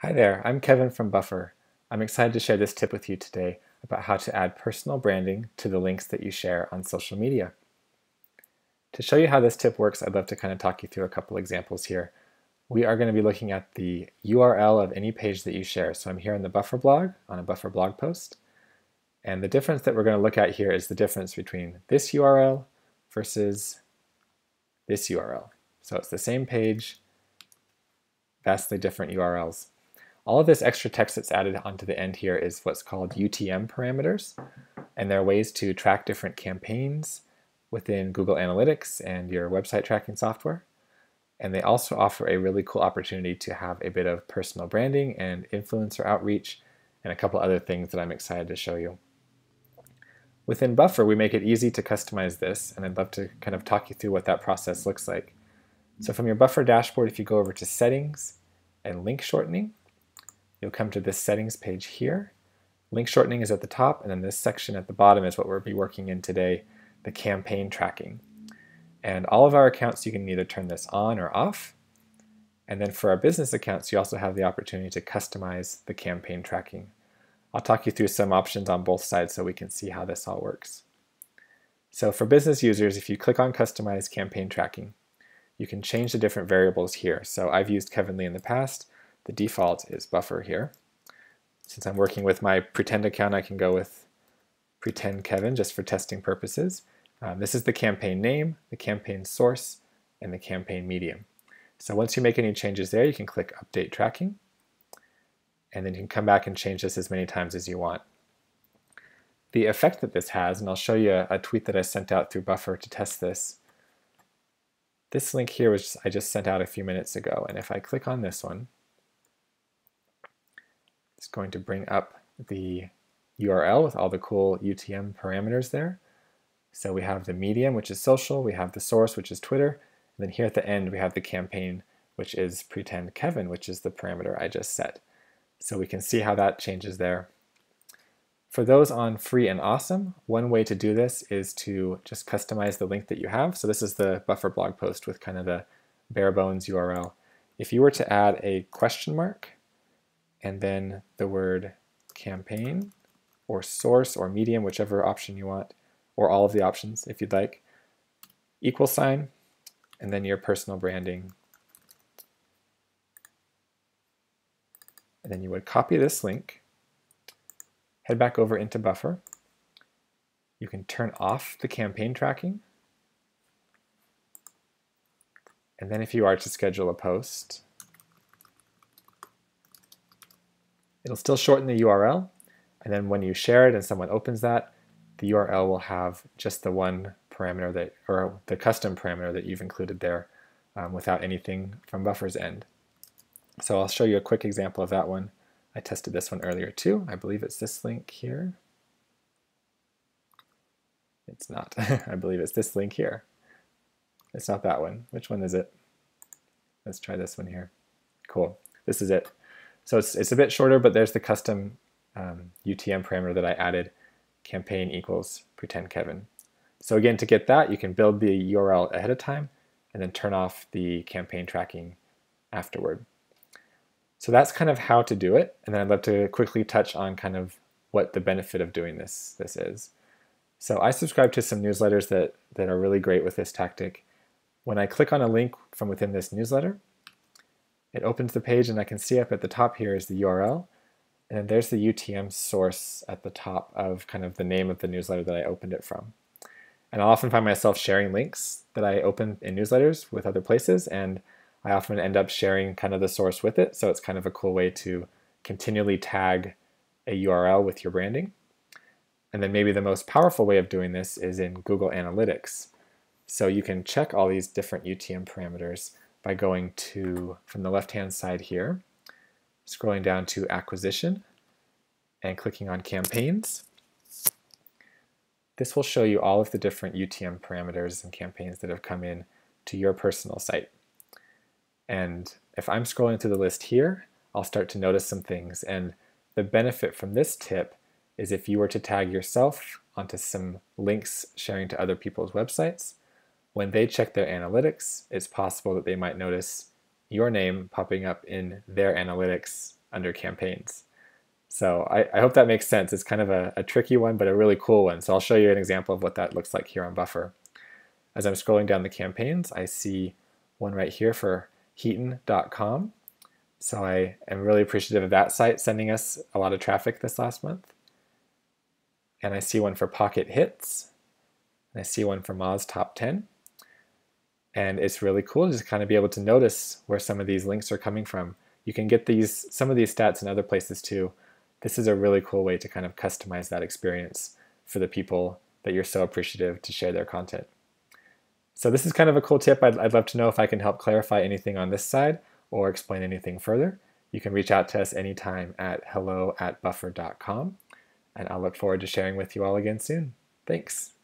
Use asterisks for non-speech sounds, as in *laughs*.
Hi there, I'm Kevan from Buffer. I'm excited to share this tip with you today about how to add personal branding to the links that you share on social media. To show you how this tip works, I'd love to kind of talk you through a couple examples here. We are going to be looking at the URL of any page that you share. So I'm here in the Buffer blog on a Buffer blog post. And the difference that we're going to look at here is the difference between this URL versus this URL. So it's the same page, vastly different URLs. All of this extra text that's added onto the end here is what's called UTM parameters, and there are ways to track different campaigns within Google Analytics and your website tracking software. And they also offer a really cool opportunity to have a bit of personal branding and influencer outreach and a couple other things that I'm excited to show you. Within Buffer, we make it easy to customize this, and I'd love to kind of talk you through what that process looks like. So from your Buffer dashboard, if you go over to Settings and Link Shortening, you'll come to this settings page here. Link shortening is at the top, and then this section at the bottom is what we'll be working in today, the campaign tracking. And all of our accounts, you can either turn this on or off. And then for our business accounts, you also have the opportunity to customize the campaign tracking. I'll talk you through some options on both sides so we can see how this all works. So for business users, if you click on Customize Campaign Tracking, you can change the different variables here. So I've used Kevan Lee in the past, the default is buffer here. Since I'm working with my pretend account, I can go with pretend Kevin just for testing purposes. Um, this is the campaign name, the campaign source, and the campaign medium. So once you make any changes there, you can click Update Tracking, and then you can come back and change this as many times as you want. The effect that this has, and I'll show you a, a tweet that I sent out through Buffer to test this. This link here was I just sent out a few minutes ago, and if I click on this one, it's going to bring up the URL with all the cool UTM parameters there. So we have the medium, which is social, we have the source, which is Twitter, and then here at the end we have the campaign, which is pretend Kevin, which is the parameter I just set. So we can see how that changes there. For those on free and awesome, one way to do this is to just customize the link that you have. So this is the buffer blog post with kind of the bare bones URL. If you were to add a question mark and then the word campaign or source or medium, whichever option you want, or all of the options if you'd like, equal sign, and then your personal branding. And then you would copy this link, head back over into Buffer. You can turn off the campaign tracking. And then if you are to schedule a post, It'll still shorten the URL, and then when you share it and someone opens that, the URL will have just the one parameter that, or the custom parameter that you've included there um, without anything from Buffer's end. So I'll show you a quick example of that one. I tested this one earlier too. I believe it's this link here. It's not. *laughs* I believe it's this link here. It's not that one. Which one is it? Let's try this one here. Cool. This is it. So it's, it's a bit shorter, but there's the custom um, UTM parameter that I added, campaign equals pretend Kevin. So again, to get that, you can build the URL ahead of time and then turn off the campaign tracking afterward. So that's kind of how to do it. And then I'd love to quickly touch on kind of what the benefit of doing this, this is. So I subscribe to some newsletters that, that are really great with this tactic. When I click on a link from within this newsletter, it opens the page and I can see up at the top here is the URL. And then there's the UTM source at the top of kind of the name of the newsletter that I opened it from. And I often find myself sharing links that I open in newsletters with other places, and I often end up sharing kind of the source with it. So it's kind of a cool way to continually tag a URL with your branding. And then maybe the most powerful way of doing this is in Google Analytics. So you can check all these different UTM parameters by going to, from the left-hand side here, scrolling down to Acquisition and clicking on Campaigns. This will show you all of the different UTM parameters and campaigns that have come in to your personal site. And if I'm scrolling through the list here, I'll start to notice some things. And the benefit from this tip is if you were to tag yourself onto some links sharing to other people's websites, when they check their analytics, it's possible that they might notice your name popping up in their analytics under campaigns. So I, I hope that makes sense. It's kind of a, a tricky one, but a really cool one. So I'll show you an example of what that looks like here on Buffer. As I'm scrolling down the campaigns, I see one right here for Heaton.com. So I am really appreciative of that site sending us a lot of traffic this last month. And I see one for Pocket Hits. And I see one for Moz Top 10. And it's really cool to just kind of be able to notice where some of these links are coming from. You can get these some of these stats in other places too. This is a really cool way to kind of customize that experience for the people that you're so appreciative to share their content. So this is kind of a cool tip. I'd, I'd love to know if I can help clarify anything on this side or explain anything further. You can reach out to us anytime at hello at buffer.com, and I'll look forward to sharing with you all again soon. Thanks.